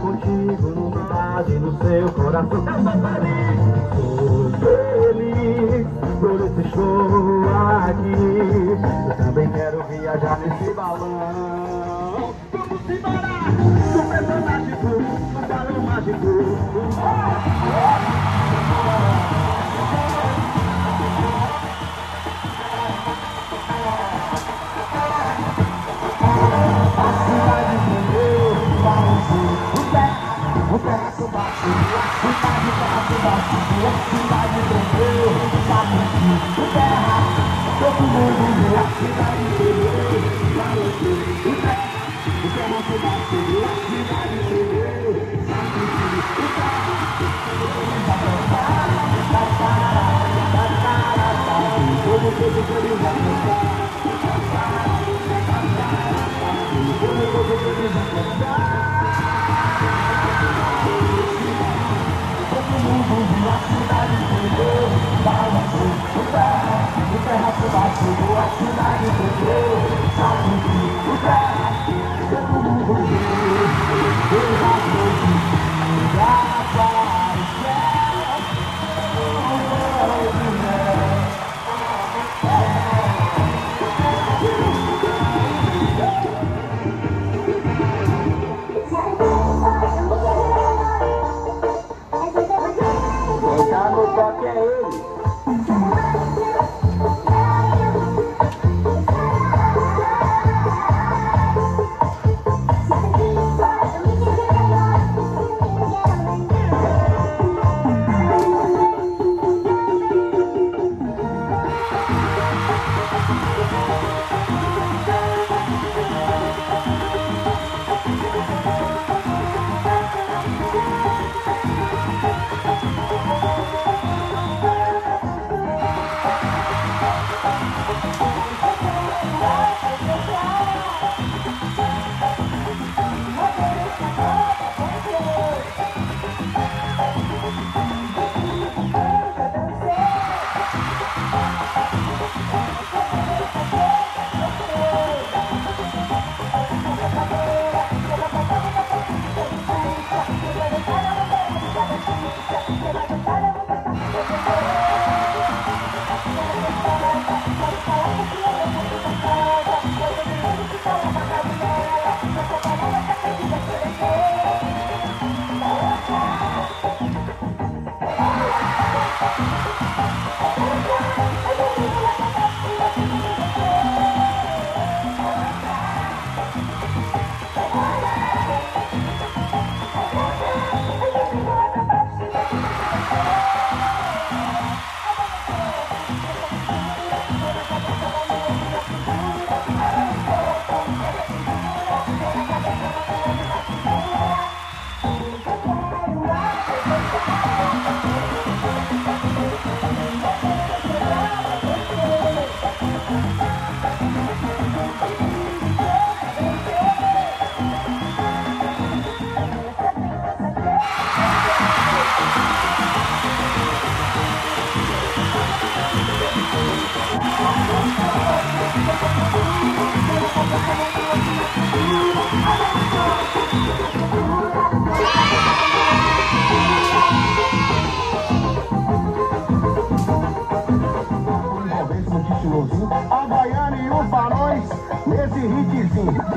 contigo, novidade no seu coração. Sou feliz por isso estou aqui. Eu também quero viajar nesse balão. Vamos embora! Super fantástico, um balão mágico. O terraço bate, cidade, terraço bate, cidade tremeu, sabe que o terra, todo mundo viu a cidade tremeu, o terra, o terraço bate, cidade tremeu, sabe que o terra, todo mundo a cantar, todo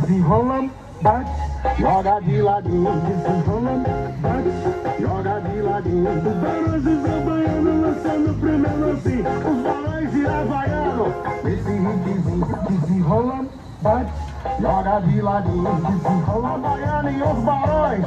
desenrolam, bate, joga de ladinho, desenrolam, bate, joga de ladinho. Os barões baiano lançando primeiro assim, os barões e a Baiano nesse hitzinho desenrolam, bate, joga de ladinho, desenrola a Baiana e os barões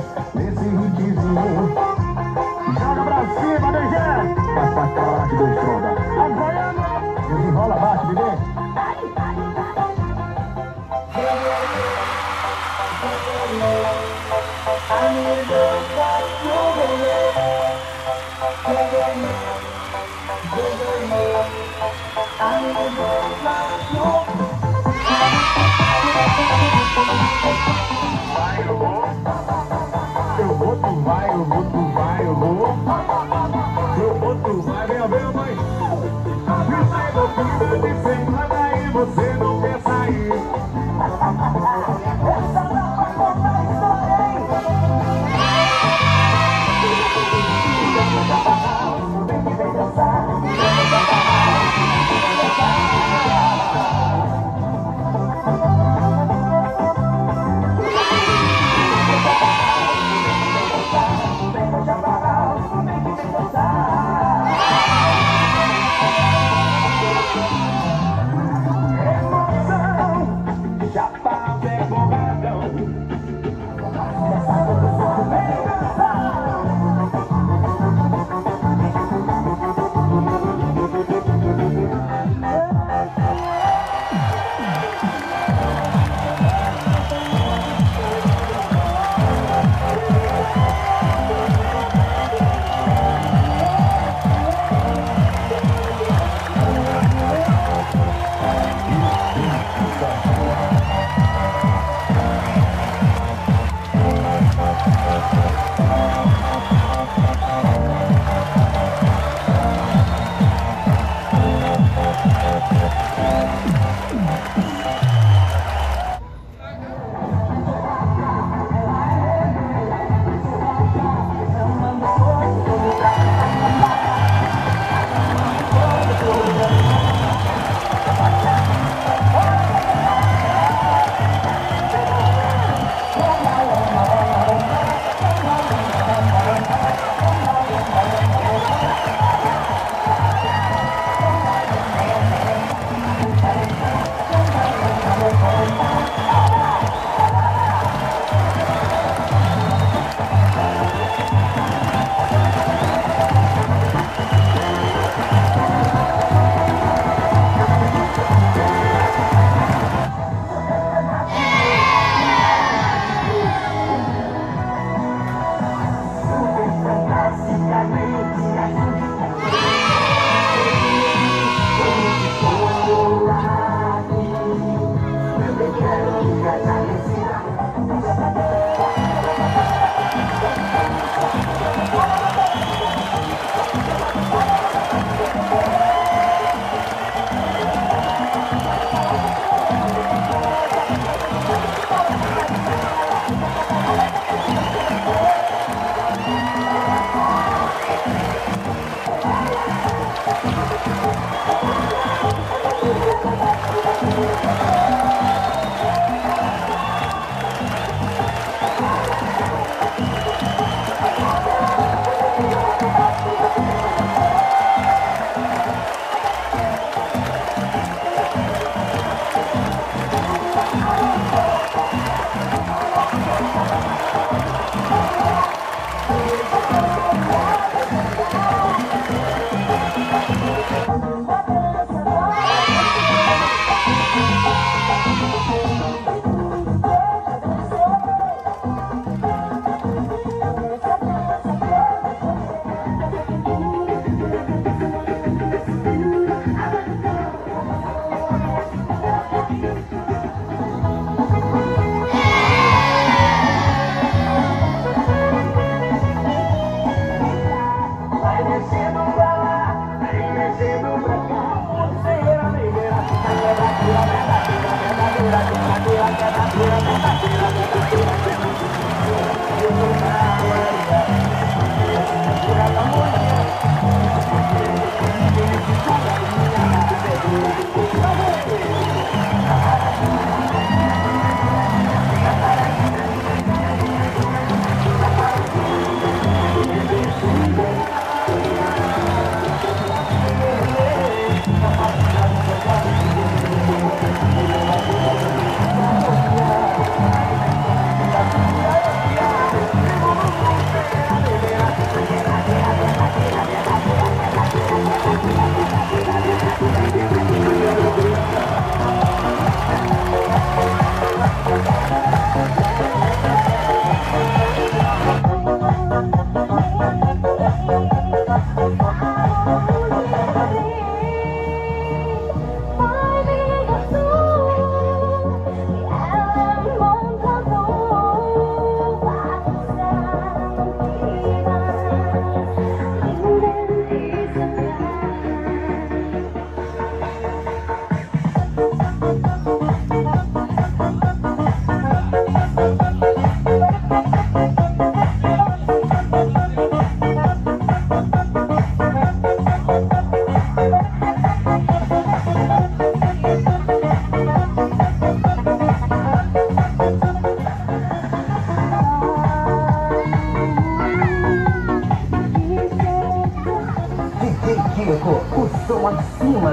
no no no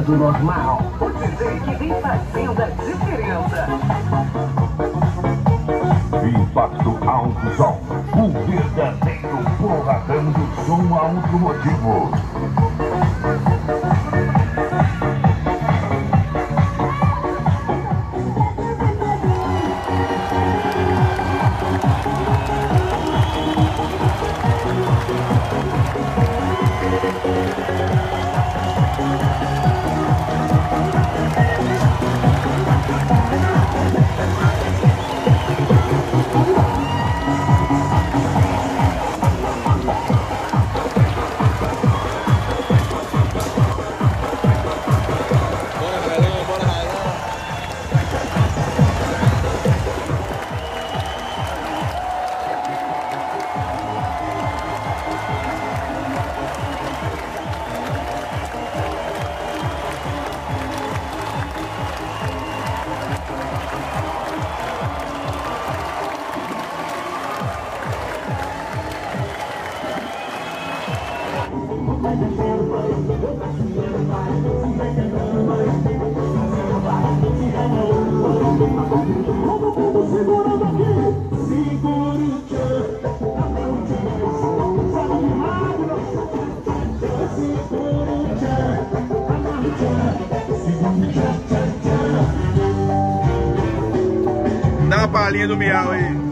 do normal. O DJ que vem fazendo a diferença. Impacto Alto Som. O verdadeiro porradão do som automotivo. Palhinha do miau aí.